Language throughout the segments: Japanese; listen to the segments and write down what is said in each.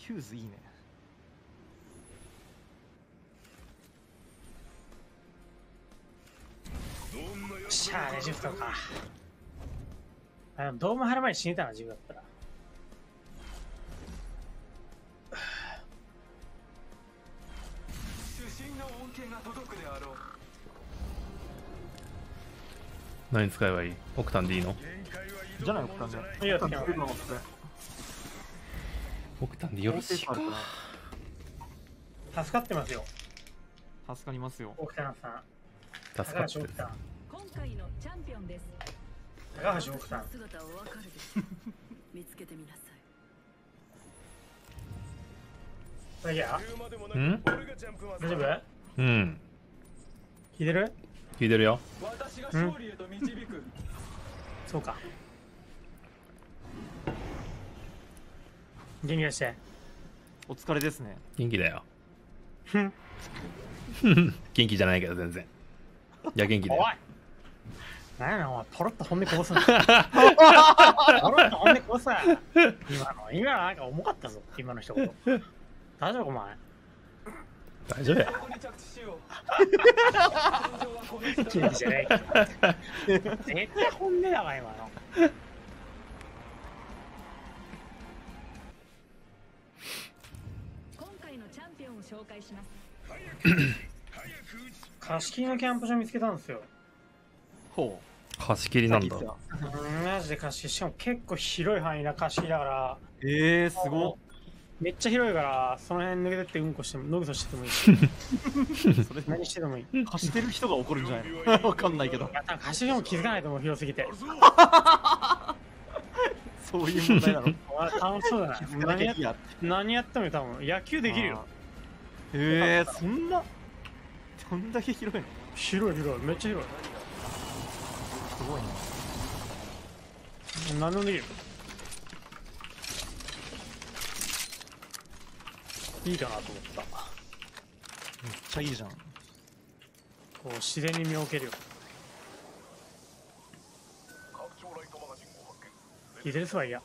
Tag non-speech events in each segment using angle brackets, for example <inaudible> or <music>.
ヒューズいいね。しゃあね、ジフトか。あでもドーム張る前に死ねたな、自分だったら。主審の恩恵が届くであろう。何使えばいい？オクタンでいいの？じゃないかねいや、いや多分来るのってオクタンでよろしいか？助かってますよ、な助かりますよ。奥田さん。助かってる。今回のチャンピオンです高橋奥田。姿をわかるでしょう見つけてみなさいいや、ん？大丈夫？うん。聞いてる？聞いてるよ。私が勝利へと導くそうか。元気出して。お疲れですね元気だよふん <laughs> 元気じゃないけど全然いや元気だおいよ何やねんお前、ポロッと本音こぼすな。<laughs> ポロッと本音こぼすな。今の、今のなんか重かったぞ、今の一言。大丈夫お前？大丈夫やここに着地しよう現状はこの人元気じゃない。絶対本音だわ、今の。紹介します貸し切りのキャンプ場見つけたんですよ。ほ貸し切うりなんだマジで貸し切り。しかも結構広い範囲な貸し切りだから、たえー、すごっめっちゃ広いから、その辺抜けてってうんこしても、ノグソしててもいいし、<laughs> それ何しててもいい。い貸してる人が怒るんじゃないの？<laughs> わかんないけどや、多分貸し切りも気づかないと思う、広すぎて。<laughs> そういう問題なのあ楽しそうだな。何やいや何やってもいい多分野球できるよ。えー、そんなどんだけ広いの？広い広い、めっちゃ広すごいねい。何でもできる。いいかなと思った。めっちゃいいじゃんこう自然に身を置けるよ。聞いてる？ファイヤ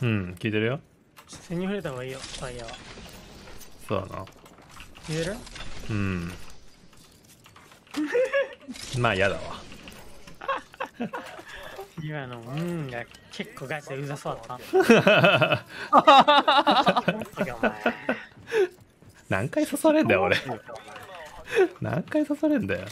ー。うん聞いてるよ自然に触れた方がいいよ、ファイヤーは。そうだな聞いてる？うん。まあ嫌だわ。今の、うんが結構ガチでうざそうだった。何回刺されんだよ俺。何回刺されんだよ